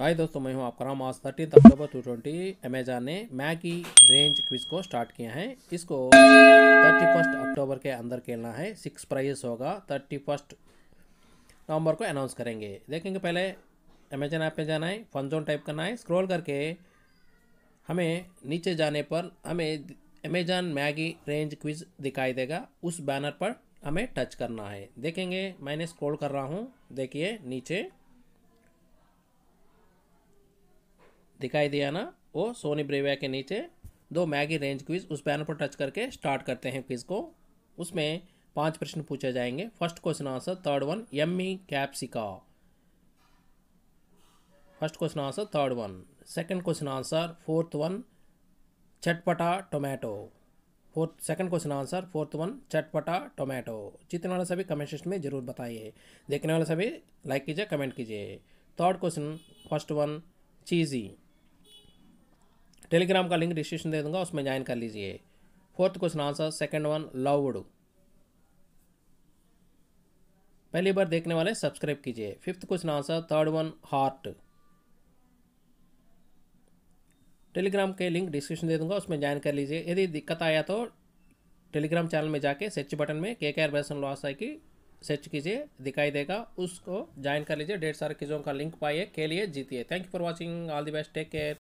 हाय दोस्तों, मैं हूँ आपका नाम आज thirteen October two twenty Amazon ने मैगी रेंज क्विज को स्टार्ट किया है। इसको थर्टी फ़र्स्ट अक्टूबर के अंदर खेलना है। सिक्स प्राइजेस होगा। थर्टी फ़र्स्ट नवंबर को अनाउंस करेंगे। देखेंगे पहले अमेजन ऐप में जाना है। फन जोन टाइप करना है। स्क्रॉल करके हमें नीचे जाने पर हमें अमेजन मैगी रेंज क्विज दिखाई देगा। उस बैनर पर हमें टच करना है। देखेंगे, मैंने स्क्रॉल कर रहा हूँ। देखिए, नीचे दिखाई दिया ना, वो सोनी ब्रेविया के नीचे दो मैगी रेंज क्विज उस बैनर पर टच करके स्टार्ट करते हैं क्विज को। उसमें पाँच प्रश्न पूछे जाएँगे। First question answer third one yummy capsica first question answer third one second question answer fourth one chatpata tomato fourth second question answer fourth one chatpata tomato जीतने वाले सभी कमेंट सेक्शन में ज़रूर बताइए। देखने वाले सभी लाइक कीजिए कमेंट कीजिए। Third question first one cheesy Telegram का लिंक डिस्क्रिप्शन दे दूँगा, उसमें ज्वाइन कर लीजिए। Fourth question answer second one loved पहली बार देखने वाले सब्सक्राइब कीजिए। Fifth question answer third one heart Telegram के लिंक डिस्क्रिप्शन दे दूँगा, उसमें ज्वाइन कर लीजिए। यदि दिक्कत आया तो टेलीग्राम चैनल में जाके सर्च बटन में के के आर बैसन लॉस आई की सर्च कीजिए, दिखाई देगा, उसको ज्वाइन कर लीजिए। ढेर सारे चीज़ों का लिंक पाइए के लिए जीतिए। Thank you for watching all the best take care